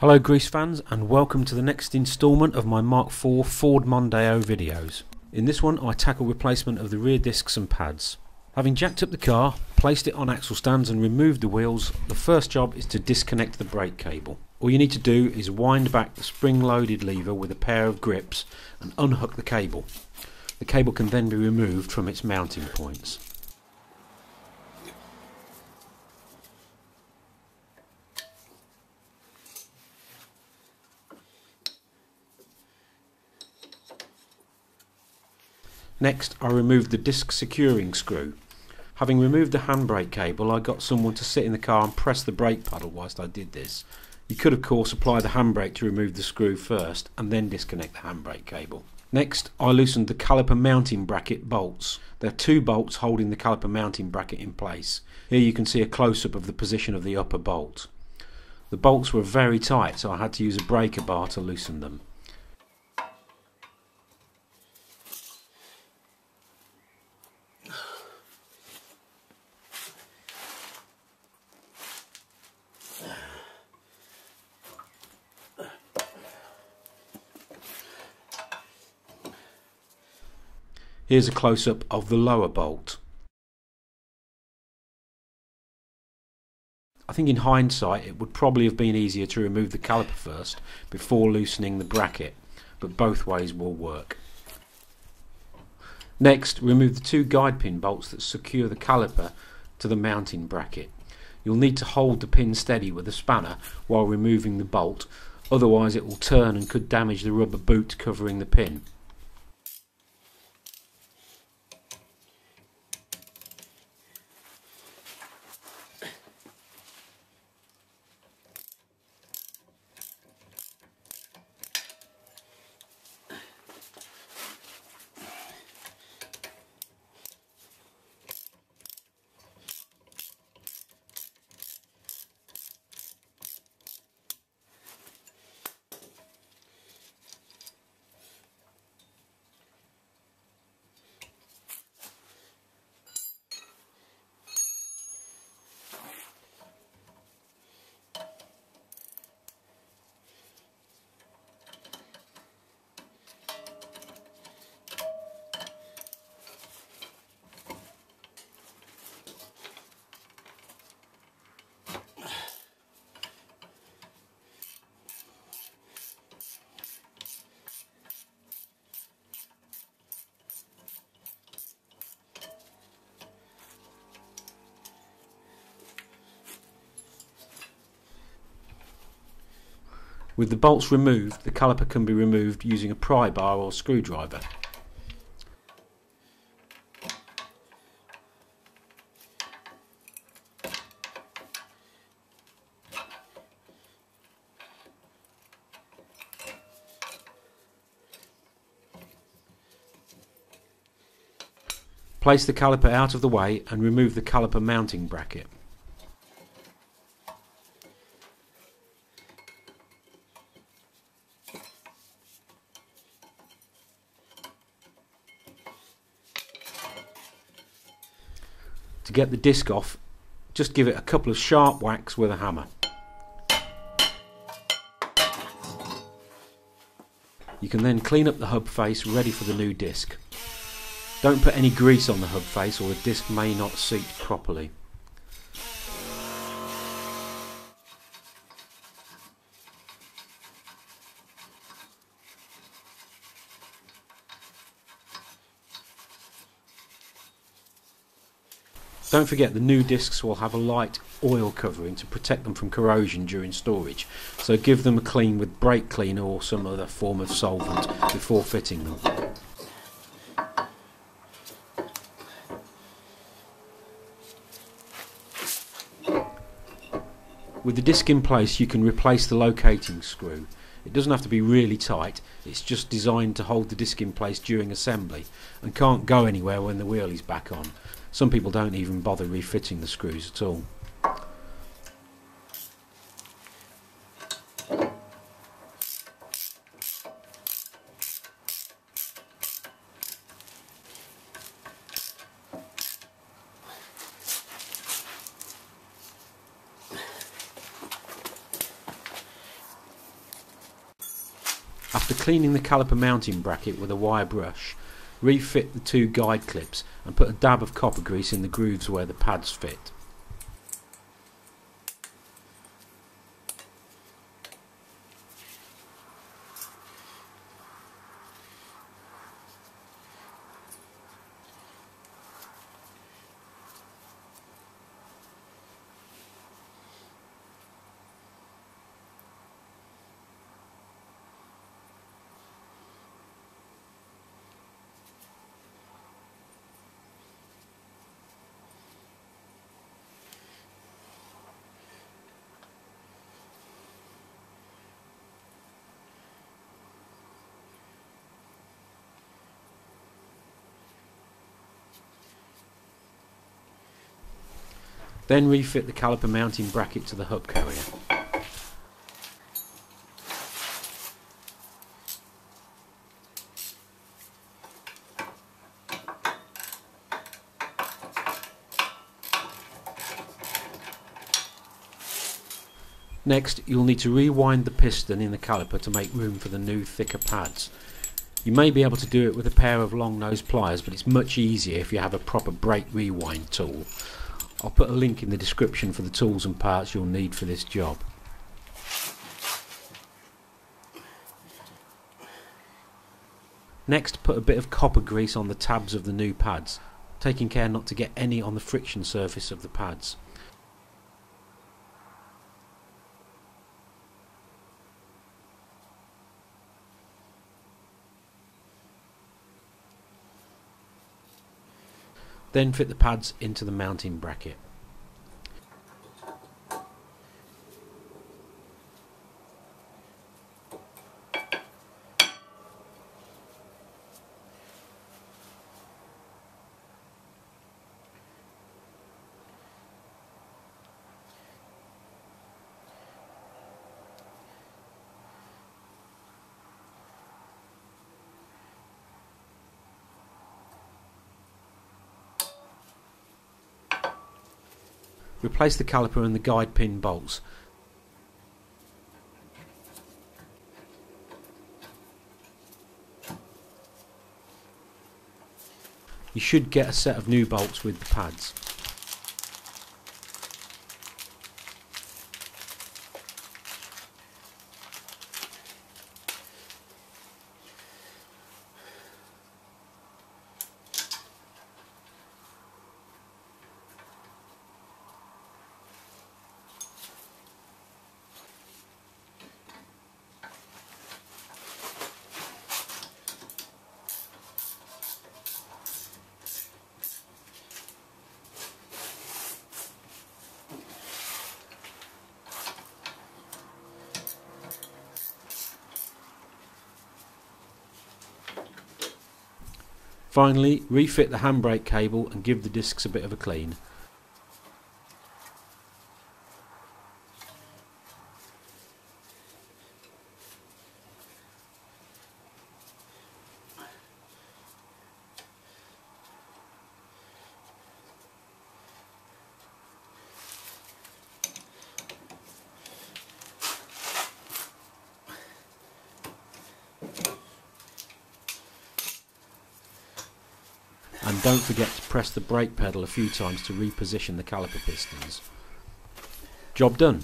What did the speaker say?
Hello grease fans and welcome to the next instalment of my Mark IV Ford Mondeo videos. In this one I tackle replacement of the rear discs and pads. Having jacked up the car, placed it on axle stands and removed the wheels, the first job is to disconnect the brake cable. All you need to do is wind back the spring loaded lever with a pair of grips and unhook the cable. The cable can then be removed from its mounting points. Next I removed the disc securing screw. Having removed the handbrake cable I got someone to sit in the car and press the brake pedal whilst I did this. You could of course apply the handbrake to remove the screw first and then disconnect the handbrake cable. Next I loosened the caliper mounting bracket bolts. There are two bolts holding the caliper mounting bracket in place. Here you can see a close-up of the position of the upper bolt. The bolts were very tight so I had to use a breaker bar to loosen them. Here's a close-up of the lower bolt. I think in hindsight it would probably have been easier to remove the caliper first before loosening the bracket, but both ways will work. Next, remove the two guide pin bolts that secure the caliper to the mounting bracket. You'll need to hold the pin steady with a spanner while removing the bolt, otherwise it will turn and could damage the rubber boot covering the pin. With the bolts removed, the caliper can be removed using a pry bar or screwdriver. Place the caliper out of the way and remove the caliper mounting bracket. To get the disc off, just give it a couple of sharp whacks with a hammer. You can then clean up the hub face ready for the new disc. Don't put any grease on the hub face or the disc may not seat properly. Don't forget the new discs will have a light oil covering to protect them from corrosion during storage, so give them a clean with brake cleaner or some other form of solvent before fitting them. With the disc in place you can replace the locating screw. It doesn't have to be really tight, it's just designed to hold the disc in place during assembly and can't go anywhere when the wheel is back on. Some people don't even bother refitting the screws at all. After cleaning the caliper mounting bracket with a wire brush, refit the two guide clips and put a dab of copper grease in the grooves where the pads fit. Then refit the caliper mounting bracket to the hub carrier. Next, you'll need to rewind the piston in the caliper to make room for the new thicker pads. You may be able to do it with a pair of long nose pliers, but it's much easier if you have a proper brake rewind tool. I'll put a link in the description for the tools and parts you'll need for this job. Next put a bit of copper grease on the tabs of the new pads, taking care not to get any on the friction surface of the pads. Then fit the pads into the mounting bracket. Replace the caliper and the guide pin bolts. You should get a set of new bolts with the pads. Finally, refit the handbrake cable and give the discs a bit of a clean. and don't forget to press the brake pedal a few times to reposition the caliper pistons. Job done.